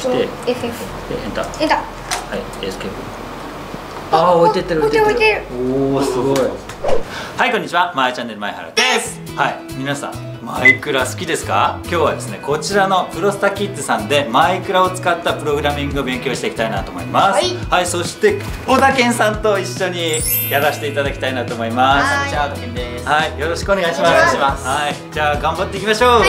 してで FF エンター。エンタはいエスケープ。ああ置いてってる置いてる置いてる。おおすごい。はいこんにちは。まえちゃんねるまえはるです。はい皆さんマイクラ好きですか？今日はですねこちらのプロスタキッズさんでマイクラを使ったプログラミングを勉強していきたいなと思います。はい、そして小田健さんと一緒にやらせていただきたいなと思います。はい。じゃあ、とけんです。はい、よろしくお願いします。お願いします。はい、じゃあ頑張っていきましょう。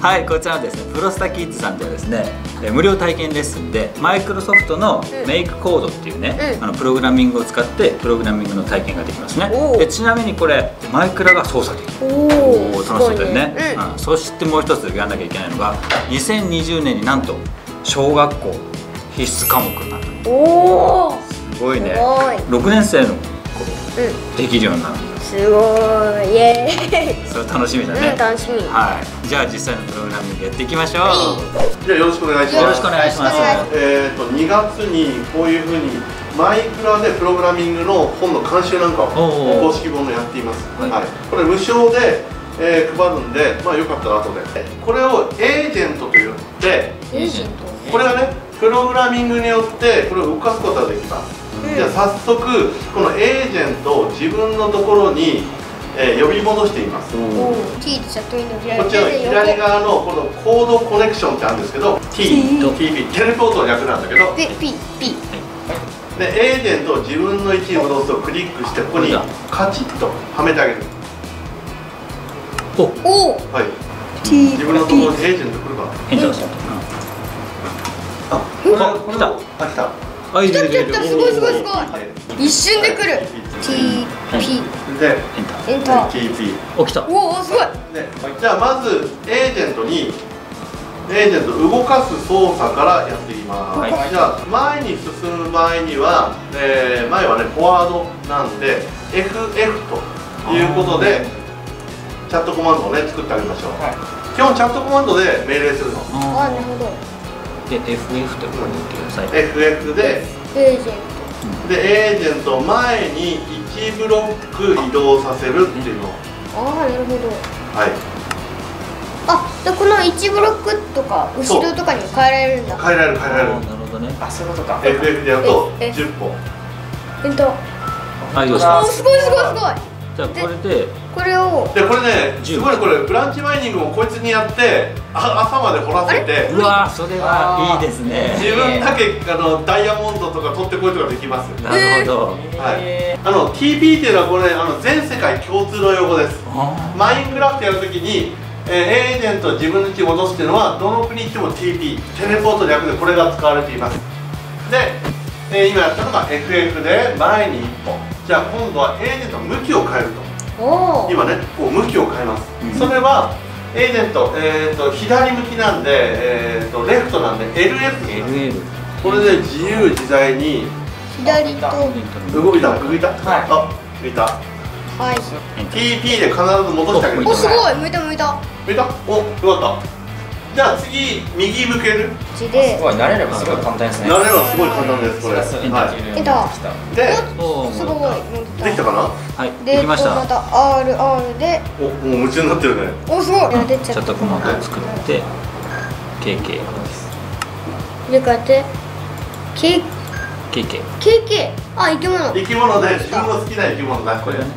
はい、こちらのですね、プロスタキッズさんではですね、え無料体験レッスンでマイクロソフトのうん。メイクコードっていうね、うん。あのプログラミングを使ってプログラミングの体験ができますね。でちなみにこれマイクラが操作できる。おおー楽しそうだよね。ねうん。そしてもう一つやらなきゃいけないのが2020年になんと小学校必須科目になった。うん、おおすごいね。すごい。6年生の頃うん。できるようになるすごい。イエーイ。それ楽しみだね、うん楽しみ。はい、じゃあ実際のプログラミングやっていきましょう。じゃあよろしくお願いします。よろしくお願いします。えっ、と2月にこういうふうにマイクラでプログラミングの本の監修なんかを公式本をやっています。はい。はい。これ無償で、えー配るんで、まあよかったら後で。これをエージェントと言って、エージェントこれがねプログラミングによってこれを動かすことができます。うん。じゃあ早速このエージェントを自分のところに、えー呼び戻しています。おお T でチャットインの左こっちの左側のこのコードコネクションってあるんですけど T と TP テレポートの略なんだけどで P P でエージェントを自分の位置に戻すとクリックしてここにカチッとはめてあげるお、おおはい自分のところにエー。ジェント来るか変だ。あうんあ来た。あ来た。あ、いるいるいる来た来た。すごいすごいすごい。一瞬で来る。T P で。エンター。TP お、来た。おおすごい。でじゃあまずエージェントにエージェントを動かす操作からやっていきます、はい。じゃあ前に進む場合には、えー前はねフォワードなんで FF ということでチャットコマンドをね作ってあげましょう、基本チャットコマンドで命令するの。あなるほど。で、FF とここに言ってください。FF でエージェンでエージェントを前に1ブロック移動させるっていうの。ああなるほど。はい。あでこの1ブロックとか後ろとかにも変えられるんだ。変えられる変えられる。あなるほどね。あ、そういうことか。FF でやるとええ。10本えっと。あ、よし。おすごいすごいすごいじゃあこれでこれをでこれね10すごいこれブランチマイニングもこいつにやってあ朝まで掘らせてうわー、それはいいですね。自分だけあのダイヤモンドとか取ってこいとかできますなるほど。はい。あの TP っていうのはこれあの全世界共通の用語です。あマインクラフトやるときに、えーエージェントを自分の家に戻すっていうのはどの国行っても TP テレポート略でこれが使われています。で、えー今やったのが FF で前に1本じゃあ今度はエージェントの向きを変えると。今ねこう向きを変えます、うん。それはエージェント、えー、と左向きなんで、えー、とレフトなんで LF にします LL。これで自由自在に。左と。動いた。動いた、はい。あ動いた。はい。TP で必ず戻してあげる。おすごい。向いた向いた。見た。およかったじゃあ次右向ける？すごい、慣れればすごい簡単ですね。慣れればすごい簡単ですこれ。はできるようになってきた。いですごいできたかな？はい、でできました。また RR で。おもう夢中になってるね。おすごい。出ちゃった。チャットコマンドを作って、KK。でこうやって。KK。KK あ生き物。生き物で自分の好きな生き物出してこれをね、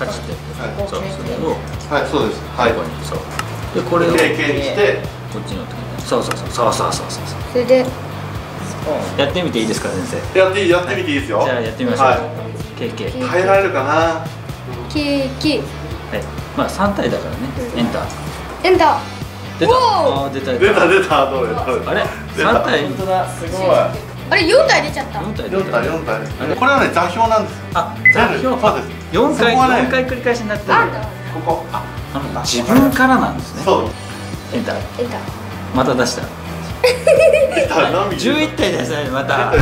カチッて。はい。そう、それを。はいそうです。はい。ここにそう。でこれをこ KK にしてっちの時にそうそうそう。そうそうそうそうそれで。やってみていいですか先生。やっていいやってみていいですよ。じゃあやってみましょう、はい。耐えられるかな？KK はい。まあ3体だからね。うん。エンター。エンタ出た。あー出た出た。出たどれ？あれ？出た。3体？本当だ、すごい。ーあれ4体出ちゃった。4体出4た。体4体。これはね座標なんです。あ座標。そうです。4回ね。4回繰り返しになってる。あここ。ああの自分からなんですね。そうエンター。エンタまた出した。出た何ミリ11体出したねまた。よ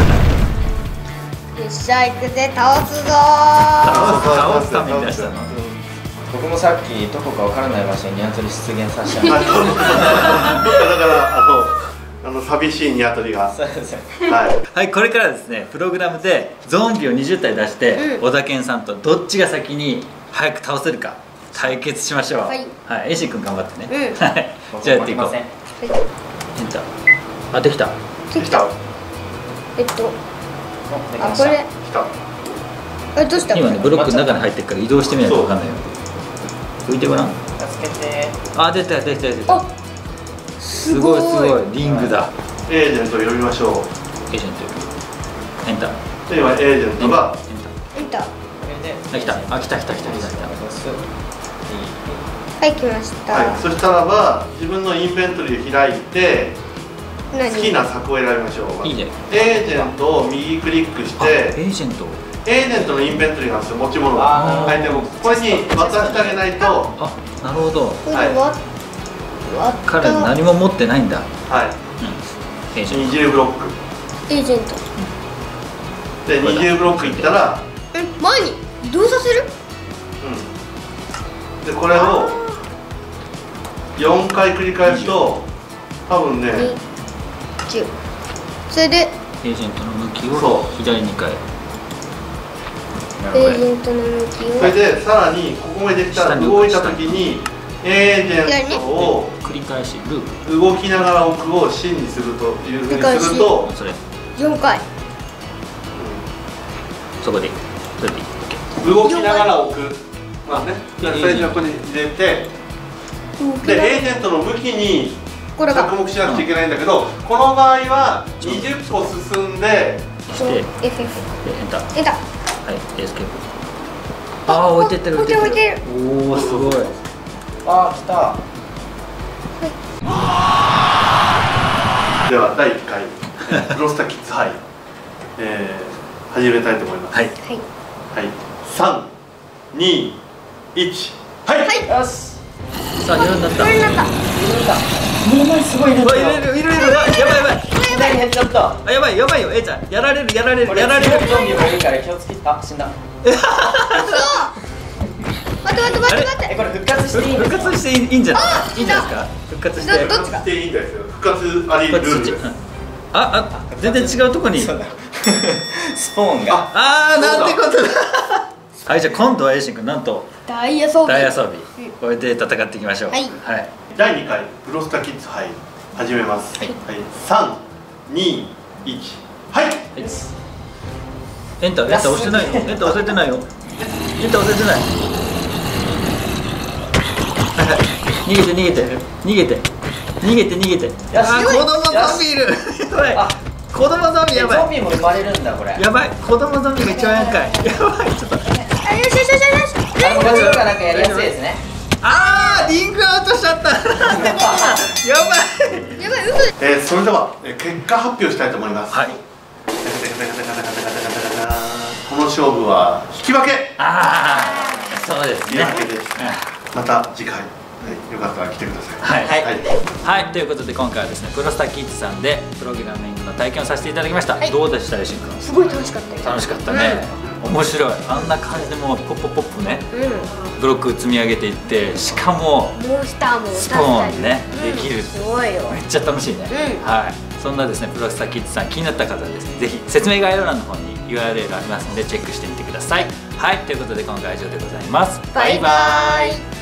っしゃ行くぜ倒すぞー。倒す倒すために出したの。僕もさっきどこかわからない場所にニワトリ出現させた。だからあのあの寂しいニワトリが。そうですよ。はい。はいこれからですねプログラムでゾンビを20体出して、うん。小田健さんとどっちが先に早く倒せるか対決しましょう。はい。はい、エイシー君頑張ってね、うん。はい。じゃあやっていこう。僕も負けません。エンターあできた。できた。えっと。あこれ。来た。えどうした？今ねブロックの中に入ってるから移動してみないと分かんないよ。浮いてごらん。助けて。あ出た出た出た。あすごいすごい。リングだ。エージェントを呼びましょう。エージェントエンター。で今エージェントが。エンター。これで。あ来た。あ来た来た来た来た来たはい来ました、はいそしたらば自分のインベントリーを開いて何？好きな作を選びましょう。いいね。エージェントを右クリックしあてエージェント？エージェントのインベントリーなんですよ持ち物。あがアイテムこれに渡してあげないと。あなるほど。これ割割った。彼何も持ってないんだ。はい。うんエージェン二重ブロック。エージェント。で二重ブロックいったらえ前に？移動させる？うん。でこれを4回繰り返すと多分ね2 10それでトエージェントの向きそをう。左に変えエージェントの向きを。それでさらにここまでできたら動いた時にエージェントを繰り返しループ。動きながら奥を真にするというふうにするとそれ。4回。そこでそれでいい。動きながら置く。まあねそれでここに入れてでエージェントの向きにこれが。着目しなくちゃいけないんだけどこの場合は20歩進んでしてエンター。エンター。はいエスケープああ置いてってる置いてる。置いてる。おおすごい。あ来た。では第1回。ロスターキッズハイ、えー始めたいと思います。はい。はい。はい。321はい、よしさあ夜になった。これになった。目の前すごいいるいるいるいるいる。やばいやばい。やばい左に減っちゃった。あやばいやばいよ。えいちゃんやられるやられる。やられる。ゾンビもいるから気をつけてあ死んだ。そう待って待って待って。待ってえこれ復活していいんですか？復活していいいいんじゃない？あいいんじゃないですか？復活して。どどっちが？していいんですよ。復活ありルールうんああ全然違うとこに。スポーンが。あーそうだなんてことだはいじゃあ今度はエイシン君なんとダイヤ装備大遊びこれで戦っていきましょう。はい。はい。第2回ブロスターキッズハイ始めます。はい。321はい。はい。エンターエンター押してないよ。エンター押せてないよ。エンター押せてない。はいはい。逃げて逃げて。逃げて。逃げて逃げて。あー子供ゾンビいる。やばい。あ。子供ゾンビやばい。ゾンビも生まれるんだこれ。やばい。子供ゾンビが一番やんかい。やばい。ちょっとあよしよしよしよしあのガチとかなんかやりやすいですねあーリンクアウトしちゃったやばいやばい嘘えーそれでは、えー結果発表したいと思いますはいこの勝負は引き分けああそうですね引き分けですまた次回、よかったら来てください。はい、はい。はい。はい、ということで今回はですねプロスタキッズさんでプログラミングの体験をさせていただきました、はい。どうでしたよしんくんすごい楽しかったよ。楽しかったね、面白い。あんな感じでもうポッポポッポねうブロック積み上げていってしかもんモンスターもスポーンねうん。できる。すごいよ。めっちゃ楽しいね、うん。はい。そんなですねプロスタキッズさん気になった方はですねぜひ説明概要欄の方に URL ありますのでチェックしてみてください。はい。ということで今回は以上でございます。バイバイ